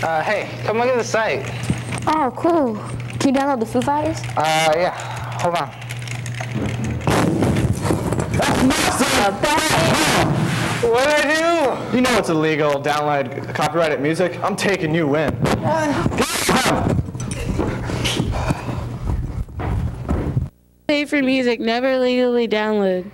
Uh, hey, come look at the site. Oh, cool. Can you download the Foo Fighters? Uh, yeah. Hold on. What did I do? You know it's illegal, download copyrighted music. I'm taking you in. Pay for music, never legally download.